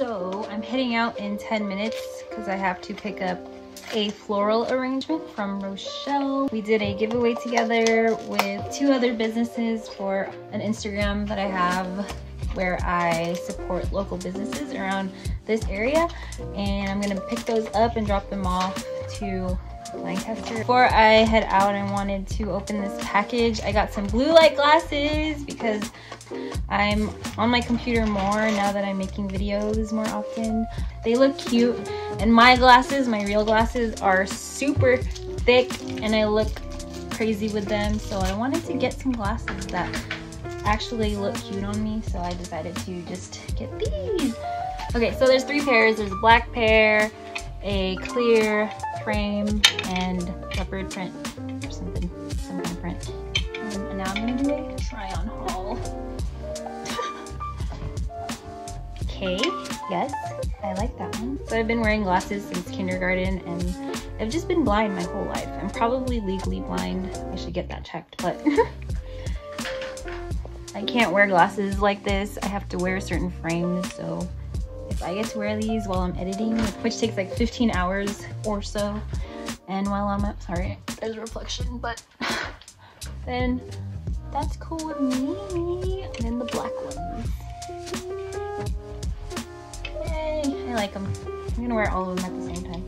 So I'm heading out in 10 minutes because I have to pick up a floral arrangement from Rochelle. We did a giveaway together with two other businesses for an Instagram that I have where I support local businesses around this area and I'm gonna pick those up and drop them off to Lancaster. Before I head out, I wanted to open this package. I got some blue light glasses because I'm on my computer more now that I'm making videos more often. They look cute and my glasses, my real glasses are super thick and I look crazy with them. So I wanted to get some glasses that actually look cute on me. So I decided to just get these. Okay, so there's three pairs. There's a black pair, a clear frame, and leopard print or something, some kind of print. Um, and now I'm gonna do a try on haul. okay, yes, I like that one. So I've been wearing glasses since kindergarten and I've just been blind my whole life. I'm probably legally blind. I should get that checked, but I can't wear glasses like this. I have to wear certain frames, so I get to wear these while I'm editing, which takes like 15 hours or so, and while I'm, sorry, there's a reflection, but then that's cool with me. And then the black ones. Yay, I like them. I'm gonna wear all of them at the same time.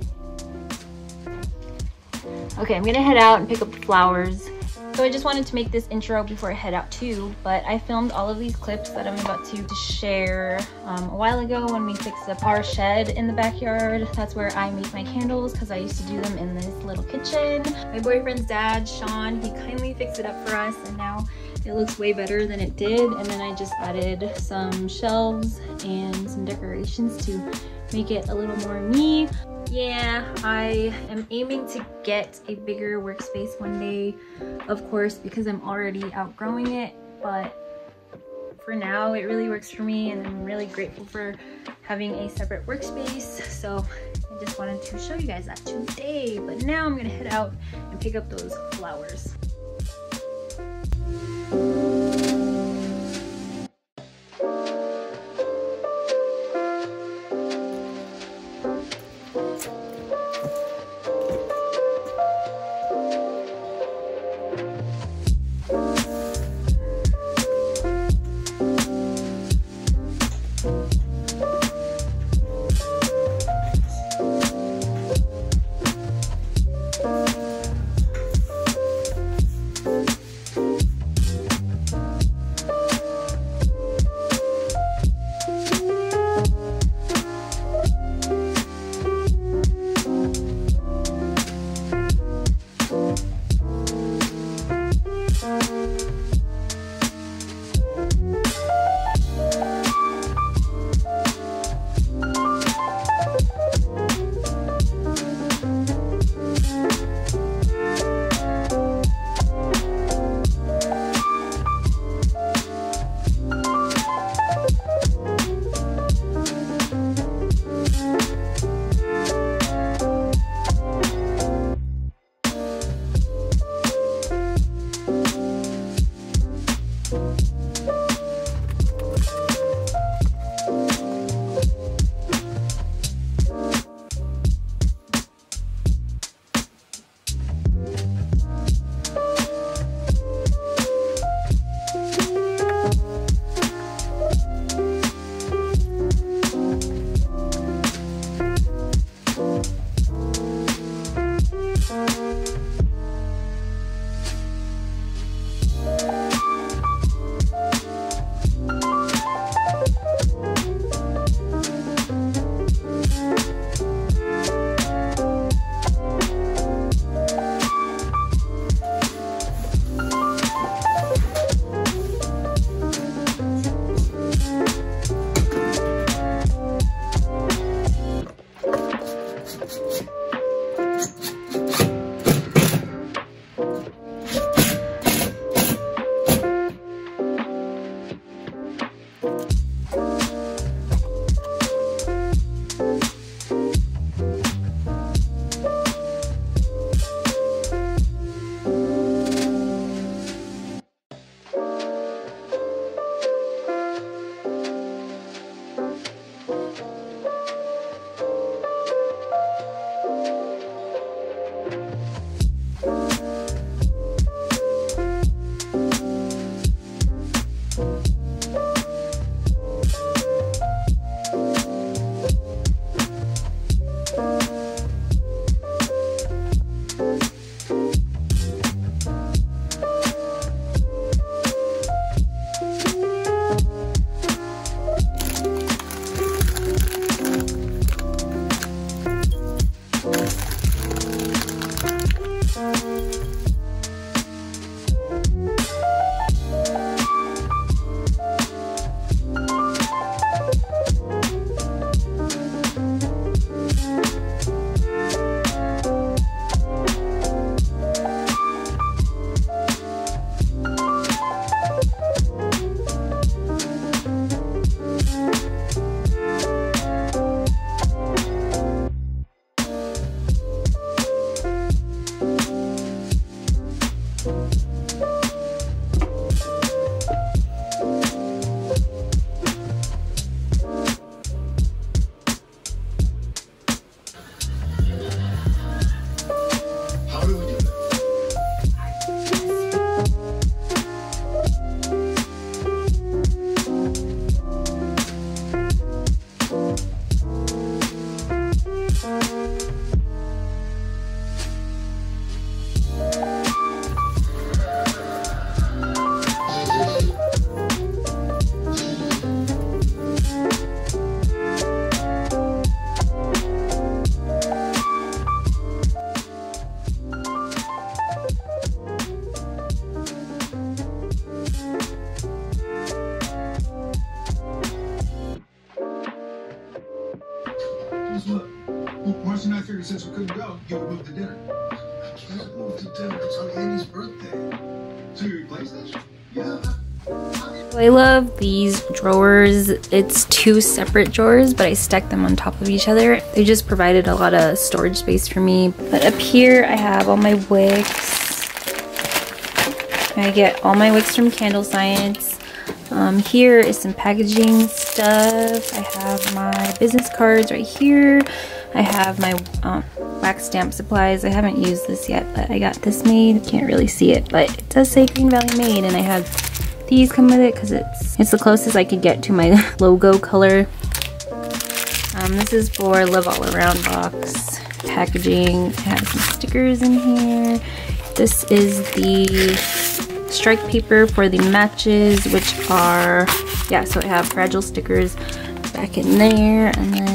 Okay, I'm gonna head out and pick up the flowers. So I just wanted to make this intro before I head out too, but I filmed all of these clips that I'm about to share um, a while ago when we fixed up our shed in the backyard. That's where I make my candles because I used to do them in this little kitchen. My boyfriend's dad, Sean, he kindly fixed it up for us and now it looks way better than it did. And then I just added some shelves and some decorations to make it a little more me I am aiming to get a bigger workspace one day, of course, because I'm already outgrowing it, but for now it really works for me and I'm really grateful for having a separate workspace. So I just wanted to show you guys that today, but now I'm gonna head out and pick up those flowers. you Marcy and I figured since we couldn't go, you would move to dinner. I can't move to dinner. It's on birthday. So you? Yeah. I love these drawers. It's two separate drawers, but I stacked them on top of each other. They just provided a lot of storage space for me. But up here, I have all my wicks. I get all my wicks from Candle Science. Um, here is some packaging stuff. I have my business cards right here. I have my um, wax stamp supplies. I haven't used this yet, but I got this made. Can't really see it, but it does say Green Valley Made, and I have these come with it because it's it's the closest I could get to my logo color. Um, this is for Love All Around box packaging. I have some stickers in here. This is the strike paper for the matches, which are, yeah, so I have fragile stickers back in there. And then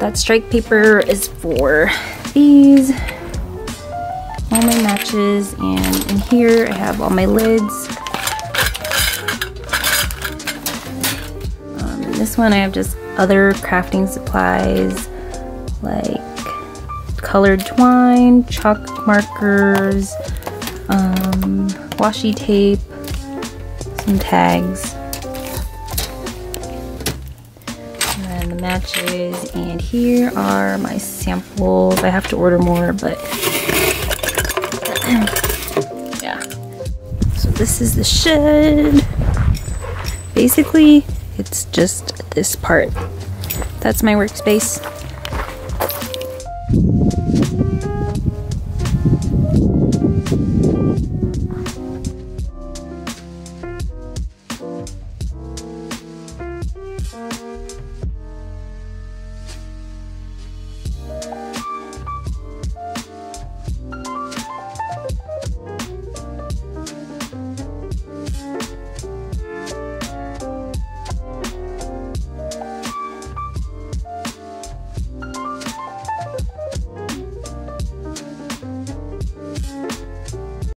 that strike paper is for these, all my matches. And in here I have all my lids. Um, this one I have just other crafting supplies like colored twine, chalk markers, um, washi tape, some tags, and then the matches. And here are my samples. I have to order more, but yeah. So this is the shed. Basically, it's just this part. That's my workspace.